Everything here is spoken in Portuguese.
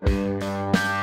Música